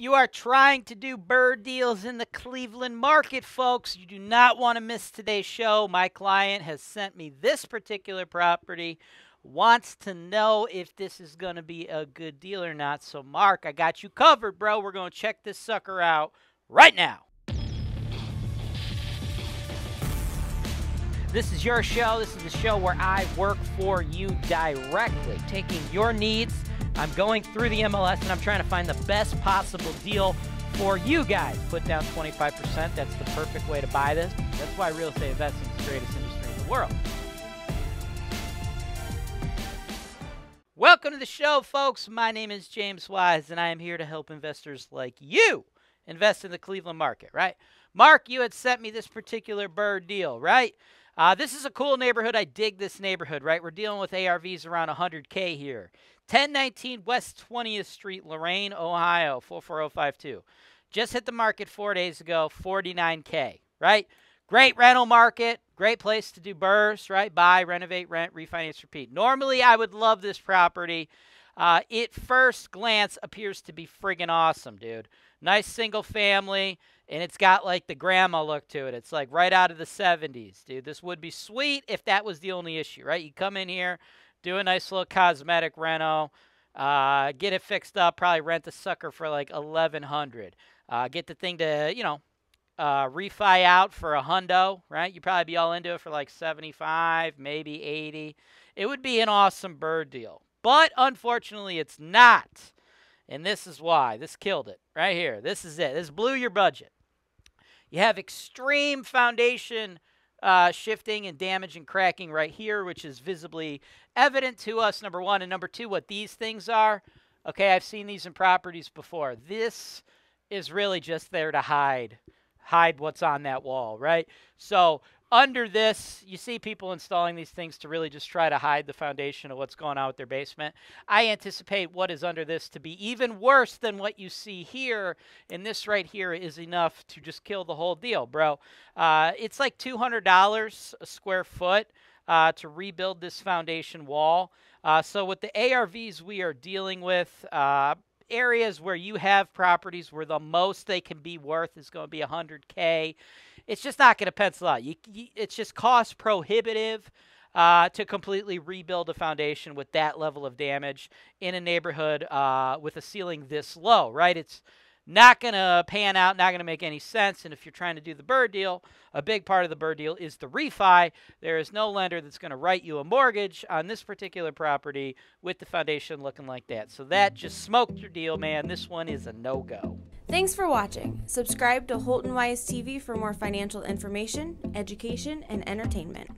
you are trying to do BRRRR deals in the Cleveland market, folks, you do not want to miss today's show. My client has sent me this particular property, wants to know if this is going to be a good deal or not. So, Mark, I got you covered, bro. We're going to check this sucker out right now. This is your show. This is the show where I work for you directly, taking your needs I'm going through the MLS and I'm trying to find the best possible deal for you guys. Put down 25%. That's the perfect way to buy this. That's why real estate investing is the greatest industry in the world. Welcome to the show, folks. My name is James Wise, and I am here to help investors like you invest in the Cleveland market, right? Mark, you had sent me this particular BRRRR deal, right? Uh, this is a cool neighborhood. I dig this neighborhood, right? We're dealing with ARVs around 100K here. 1019 West 20th Street, Lorain, Ohio, 44052. Just hit the market four days ago, 49K, right? Great rental market, great place to do bursts, right? Buy, renovate, rent, refinance, repeat. Normally, I would love this property. Uh, it first glance appears to be friggin' awesome, dude. Nice single family, and it's got like the grandma look to it. It's like right out of the 70s, dude. This would be sweet if that was the only issue, right? You come in here, do a nice little cosmetic reno, uh, get it fixed up, probably rent the sucker for like 1100 uh, Get the thing to, you know, uh, refi out for a hundo, right? You'd probably be all into it for like 75, maybe 80. It would be an awesome BRRRR deal. But unfortunately, it's not. And this is why. This killed it right here. This is it. This blew your budget. You have extreme foundation uh, shifting and damage and cracking right here, which is visibly evident to us, number one. And number two, what these things are. Okay, I've seen these in properties before. This is really just there to hide hide what's on that wall, right? So under this, you see people installing these things to really just try to hide the foundation of what's going on with their basement. I anticipate what is under this to be even worse than what you see here. And this right here is enough to just kill the whole deal, bro. Uh, it's like $200 a square foot uh, to rebuild this foundation wall. Uh, so with the ARVs we are dealing with, uh, areas where you have properties where the most they can be worth is going to be 100K it's just not going to pencil out. You, you, it's just cost prohibitive uh, to completely rebuild a foundation with that level of damage in a neighborhood uh, with a ceiling this low, right? It's not going to pan out, not going to make any sense. And if you're trying to do the BRRRR deal, a big part of the BRRRR deal is the refi. There is no lender that's going to write you a mortgage on this particular property with the foundation looking like that. So that just smoked your deal, man. This one is a no go. Thanks for watching. Subscribe to Holton Wise TV for more financial information, education, and entertainment.